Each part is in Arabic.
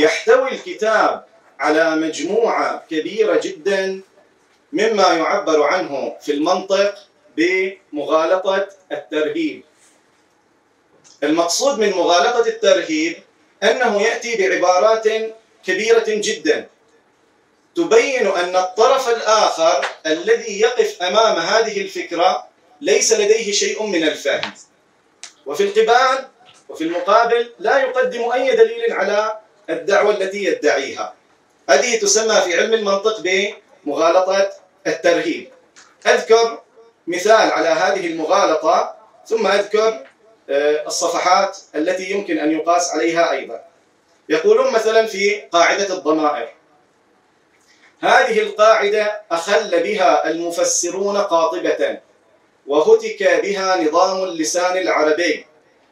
يحتوي الكتاب على مجموعة كبيرة جدا مما يعبر عنه في المنطق بمغالطة الترهيب. المقصود من مغالطة الترهيب أنه يأتي بعبارات كبيرة جدا. تبين أن الطرف الآخر الذي يقف أمام هذه الفكرة ليس لديه شيء من الفهم وفي القبال وفي المقابل لا يقدم أي دليل على الدعوة التي يدعيها. هذه تسمى في علم المنطق بمغالطة الترهيب. أذكر مثال على هذه المغالطة ثم أذكر آه، الصفحات التي يمكن أن يقاس عليها أيضا. يقولون مثلا في قاعدة الضمائر هذه القاعدة أخل بها المفسرون قاطبة وهتك بها نظام اللسان العربي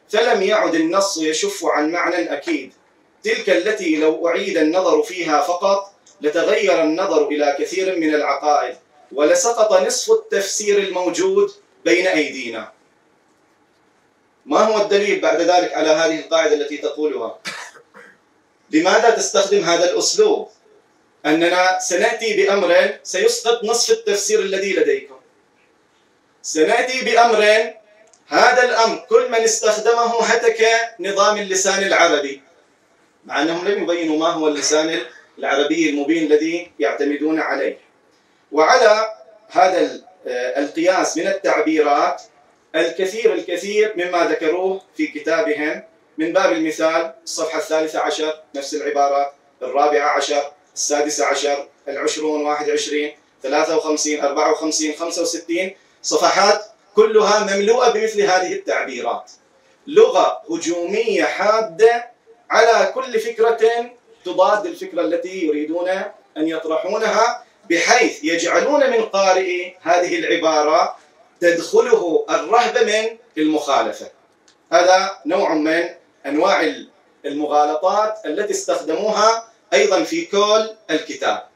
فلم يعد النص يشف عن معنى أكيد. تلك التي لو أعيد النظر فيها فقط لتغير النظر إلى كثير من العقائد ولسقط نصف التفسير الموجود بين أيدينا. ما هو الدليل بعد ذلك على هذه القاعدة التي تقولها؟ لماذا تستخدم هذا الأسلوب؟ أننا سنأتي بأمر سيسقط نصف التفسير الذي لديكم. سنأتي بأمر هذا الأمر كل من استخدمه هتك نظام اللسان العربي. مع أنهم لم يبينوا ما هو اللسان العربي المبين الذي يعتمدون عليه. وعلى هذا القياس من التعبيرات الكثير الكثير مما ذكروه في كتابهم. من باب المثال الصفحة الثالثة عشر نفس العبارات الرابعة عشر السادسة عشر العشرون واحد وعشرين ثلاثة وخمسين أربعة وخمسين خمسة وستين. صفحات كلها مملوءة بمثل هذه التعبيرات. لغة هجومية حادة على كل فكرة تضاد الفكرة التي يريدون أن يطرحونها بحيث يجعلون من قارئ هذه العبارة تدخله الرهبة من المخالفة. هذا نوع من أنواع المغالطات التي استخدموها أيضا في كل الكتاب.